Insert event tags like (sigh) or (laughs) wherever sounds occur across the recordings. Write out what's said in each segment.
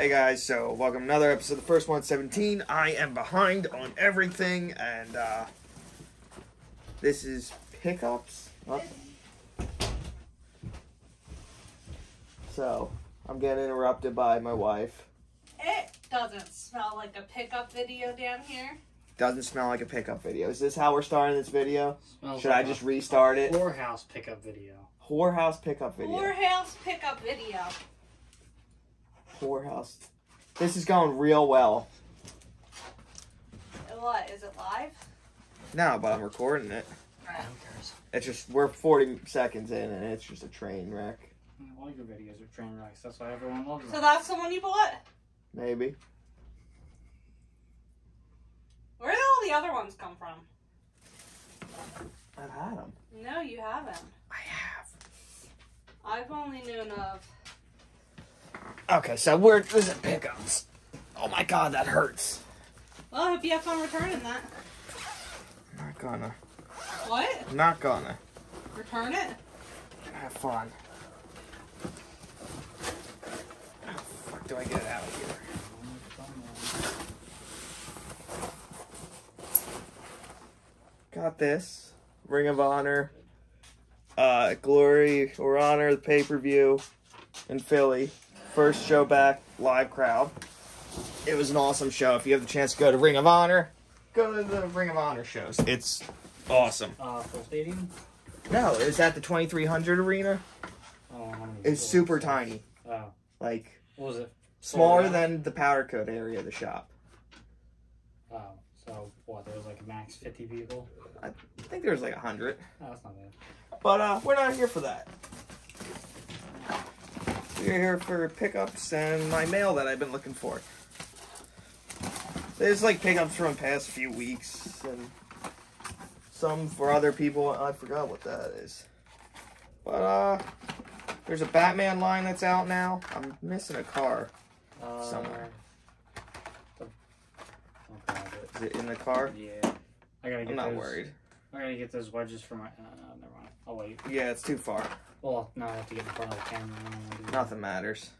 Hey guys, so welcome to another episode of the First 117. I am behind on everything, and uh, this is pickups. Oh. So, I'm getting interrupted by my wife. It doesn't smell like a pickup video down here. Doesn't smell like a pickup video. Is this how we're starting this video? Smells Should like I just a restart it? whorehouse pickup video? Whorehouse pickup video. Whorehouse pickup video. Whorehouse. This is going real well. What is it live? No, but I'm recording it. Who cares? It's just we're 40 seconds in, and it's just a train wreck. All your videos are train wrecks. That's why everyone loves them. So that's the one you bought. Maybe. Where did all the other ones come from? I've had them. No, you haven't. I have. I've only known of. Okay, so we're this is pickups. Oh my god, that hurts. Well, I hope you have fun returning that. I'm not gonna. What? Not gonna Return it? have fun. How the fuck do I get it out of here? Got this. Ring of Honor. Uh, Glory By Honor, the pay per view in Philly. First show back, live crowd. It was an awesome show. If you have the chance to go to Ring of Honor, go to the Ring of Honor shows. It's awesome. Uh, full stadium? No, it was at the 2300 arena. Oh, It's super tiny. Oh, Like, what was it? smaller Yeah. than the powder coat area of the shop. Oh, so what? There was like max 50 people? I think there was like 100. Oh, that's not bad. But uh, we're not here for that. Here for pickups and my mail that I've been looking for. There's like pickups from the past few weeks and some for other people. I forgot what that is. But uh, there's a Batman line that's out now. I'm missing a car. Uh, Somewhere. the- I'll it. Is it in the car? Yeah. I gotta get I'm not those, worried. I gotta get those wedges for my. Uh, never mind. I'll wait. Yeah, it's too far. Well, no, I have to get in front of the camera. Nothing matters.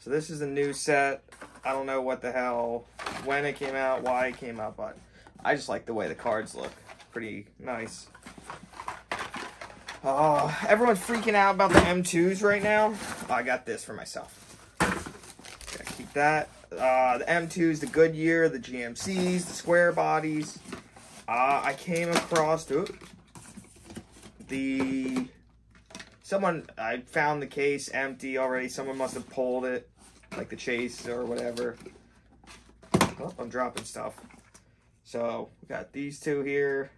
So this is a new set. I don't know what the hell, when it came out, why it came out, but I just like the way the cards look. Pretty nice. Oh, everyone's freaking out about the M2s right now. I got this for myself. Gotta keep that. Uh, the M2s, the Goodyear, the GMCs, the square bodies. Uh, I came across oop, the someone I found the case empty already. Someone must have pulled it, like the chase or whatever. Oh, I'm dropping stuff. So we got these two here.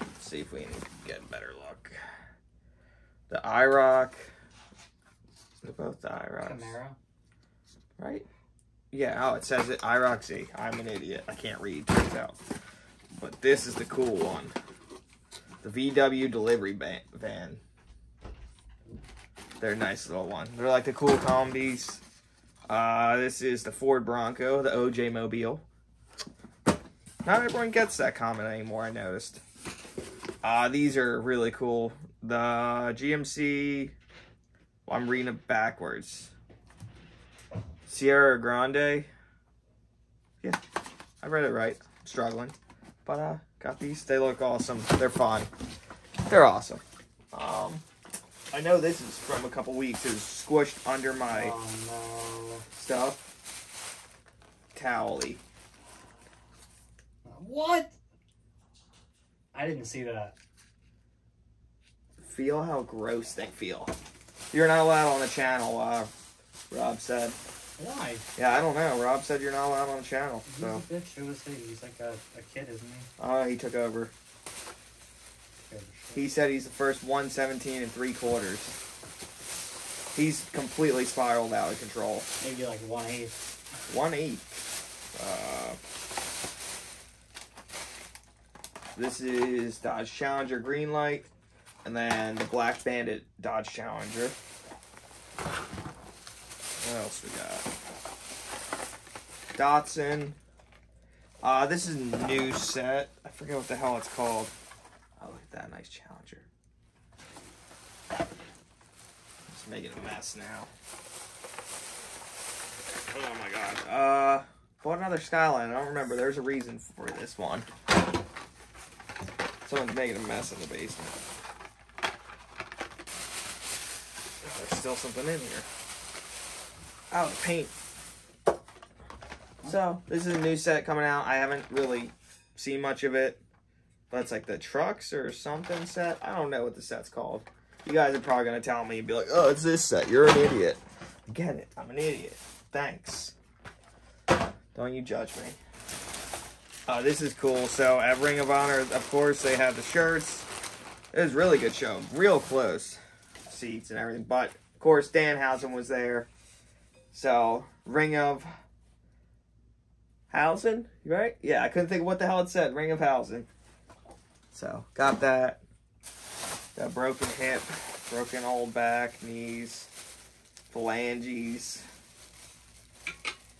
Let's see if we can get better look. The IROC. They're both the IROCs, Camaro? right? Yeah. Oh, it says it IROC I'm an idiot. I can't read. Turns out. But this is the cool one. The VW delivery van. They're a nice little one. They're like the cool combis. Uh, this is the Ford Bronco, the OJ Mobile. Not everyone gets that comment anymore, I noticed. Uh, these are really cool. The GMC, well, I'm reading it backwards. Sierra Grande. Yeah, I read it right. I'm struggling. But, uh, got these. They look awesome. They're fun. They're awesome. Um, I know this is from a couple weeks. It was squished under my Oh stuff. Towely. What? I didn't see that. Feel how gross they feel. You're not allowed on the channel, uh, Rob said. Why? Yeah, I don't know. Rob said you're not allowed on the channel. He's So, a bitch. Who was he? He's like a, a kid, isn't he? oh, he took over. He said he's the first 117 and three quarters. He's completely spiraled out of control. Maybe like one eighth. One eight. Uh, this is Dodge Challenger green light, and then the Black Bandit Dodge Challenger. What else we got? Datsun. Uh, this is a new set. I forget what the hell it's called. That nice Challenger. Just making a mess now. Oh my god. Uh, bought another Skyline. I don't remember. There's a reason for this one. Someone's making a mess in the basement. There's still something in here. Oh, the paint. So, this is a new set coming out. I haven't really seen much of it. It's like the trucks or something set. I don't know what the set's called. You guys are probably going to tell me and be like, oh, it's this set. You're an idiot. I get it. I'm an idiot. Thanks. Don't you judge me. Uh, this is cool. So at Ring of Honor, of course, they have the shirts. It was really good show. Real close seats and everything. But, of course, Danhausen was there. So, Ring of Hausen, right? Yeah, I couldn't think of what the hell it said. Ring of Hausen. So, got that. Got broken hip, broken old back, knees, phalanges.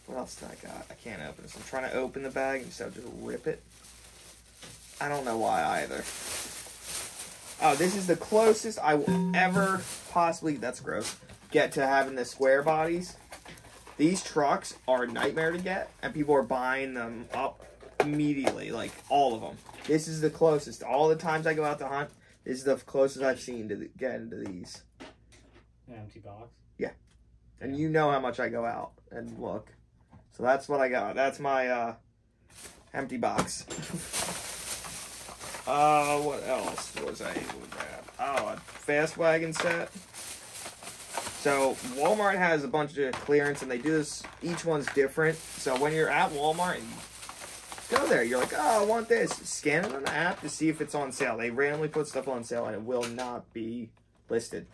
What else did I got? I can't open this. I'm trying to open the bag of just rip it. I don't know why either. Oh, this is the closest I will ever possibly, that's gross, get to having the square bodies. These trucks are a nightmare to get, and people are buying them up immediately, like all of them. This is the closest. All the times I go out to hunt, this is the closest I've seen to the, get into these. An empty box. Yeah, and you know how much I go out and look. So that's what I got. That's my uh, empty box. (laughs) uh, what else was I able to grab? Oh, a fast wagon set. So Walmart has a bunch of clearance, and they do this. Each one's different. So when you're at Walmart and you go there, you're like, oh, I want this. Scan it on the app to see if it's on sale. They randomly put stuff on sale, and it will not be listed.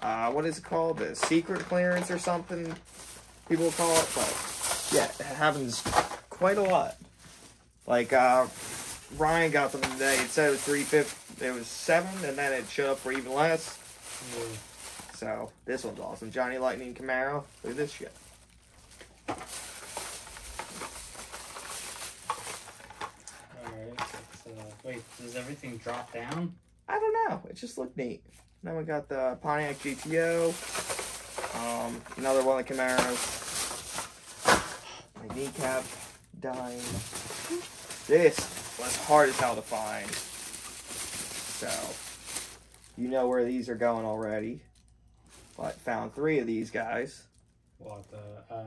Uh, what is it called? The secret clearance or something? People call it, but yeah, it happens quite a lot. Like uh, Ryan got them today. It said it was three fifty. It was seven, and then it showed up for even less. Yeah. So this one's awesome. Johnny Lightning Camaro. Look at this shit. Alright. let's, Uh, wait, does everything drop down? I don't know. It just looked neat. Then we got the Pontiac GTO. Um, another one of the Camaros. My kneecap dying. This was hard as hell to find. So, you know where these are going already. But found three of these guys. What the, uh,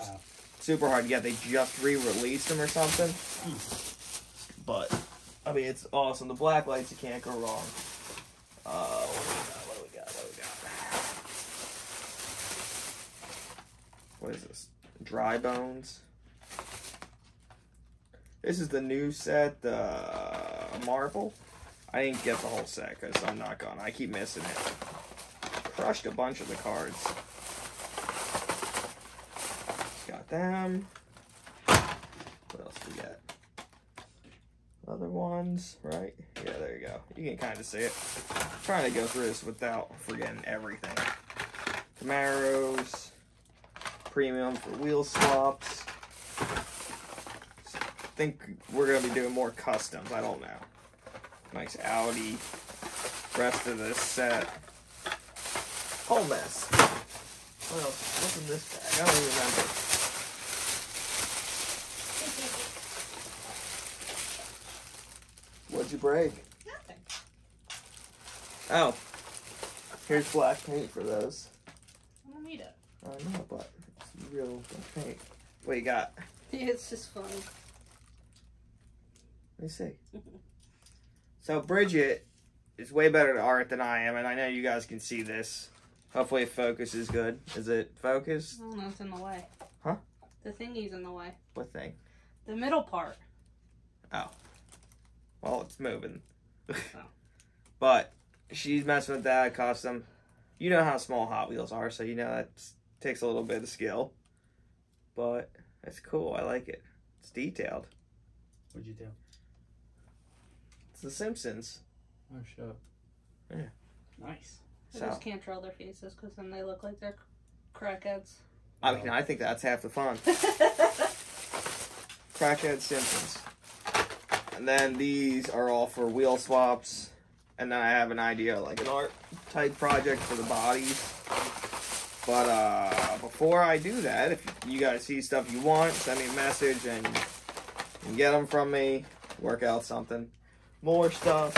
uh, Super hard Yeah. They just re-released them or something. But, I mean, it's awesome. The black lights, you can't go wrong. Uh, what do we got? What do we got? What is this? Dry Bones. This is the new set, the Marvel. I didn't get the whole set because I'm not gonna. I keep missing it. Crushed a bunch of the cards. Got them. What else we got? Other ones, right? Yeah, there you go. You can kind of see it. trying to go through this without forgetting everything. Camaros, premium for wheel swaps. I think we're gonna be doing more customs. I don't know. Nice Audi. Rest of this set. Whole mess. What else? What's in this bag? I don't even remember. What'd you break? Nothing. Oh. Here's black paint for those. I don't need it. I know, but it's real black paint. What you got? (laughs) Yeah, it's just funny. Let me see. (laughs) So Bridget is way better at art than I am, and I know you guys can see this. Hopefully, focus is good. Is it focused? Oh no, it's in the way. Huh? The thingy's in the way. What thing? The middle part. Oh. Well, it's moving. Oh. (laughs) but she's messing with that custom. You know how small Hot Wheels are, so you know that takes a little bit of skill. But it's cool. I like it. It's detailed. what'd you do? It's The Simpsons. Oh, shut Yeah. Nice. I So just can't draw their faces because then they look like they're crackheads. I mean, I think that's half the fun. (laughs) Crackhead Simpsons. And then these are all for wheel swaps. And then I have an idea, like an art type project for the bodies. But uh, before I do that, if you guys see stuff you want, send me a message and can get them from me. Work out something. More stuff.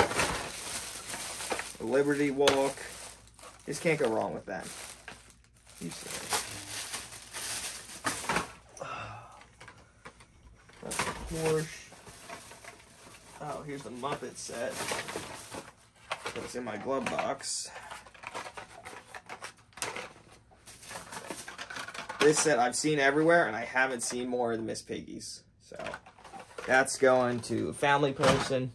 Liberty Walk. Just can't go wrong with that. You see. (sighs) That's Porsche. Oh, here's the Muppet set. That's in my glove box. This set I've seen everywhere, and I haven't seen more of the Miss Piggies. So that's going to family person.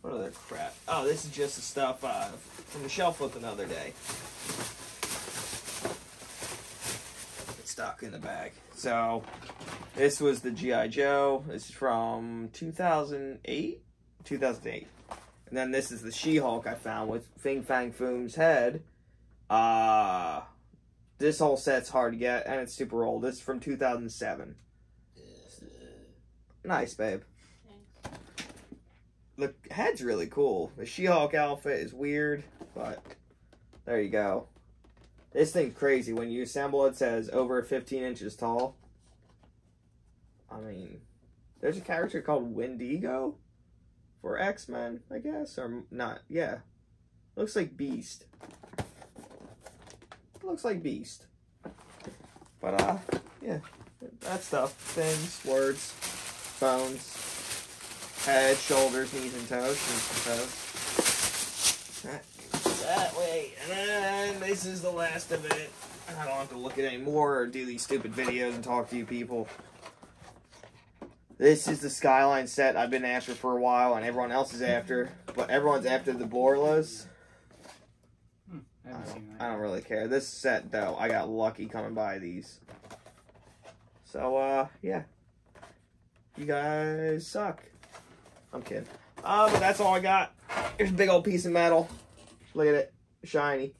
What other crap? Oh, this is just the stuff uh, from the shelf flip another day. It's stuck in the bag. So this was the GI Joe. This is from 2008, 2008. And then this is the She-Hulk I found with Fing Fang Foom's head. Uh this whole set's hard to get and it's super old. This is from 2007. Nice, babe. The head's really cool. The She-Hulk outfit is weird, but there you go. This thing's crazy. When you assemble it, says over 15 inches tall. I mean, there's a character called Wendigo for X Men, I guess, or not. Yeah, looks like Beast. Looks like Beast. But uh, yeah, that stuff, things, words, bones, head, shoulders, knees, and toes, knees and toes. That, way, and this is the last of it. I don't have to look at any more or do these stupid videos and talk to you people. This is the Skyline set I've been after for a while, and everyone else is after. But everyone's after the Borlas. Hmm, I I don't, I don't really care. This set, though, I got lucky coming by these. So, uh, yeah. You guys suck. I'm kidding. Uh, but that's all I got. Here's a big old piece of metal. Look at it. Shiny.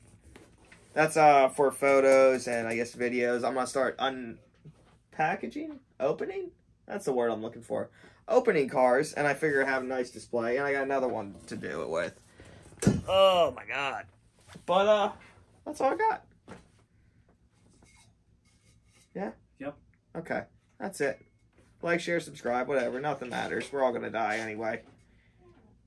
That's, uh, for photos and, I guess, videos. I'm gonna start unpackaging? Opening? That's the word I'm looking for. Opening cars, and I figure I have a nice display, and I got another one to do it with. Oh my god. But uh that's all I got. Yeah? Yep. Okay. That's it. Like, share, subscribe, whatever. Nothing matters. We're all gonna die anyway.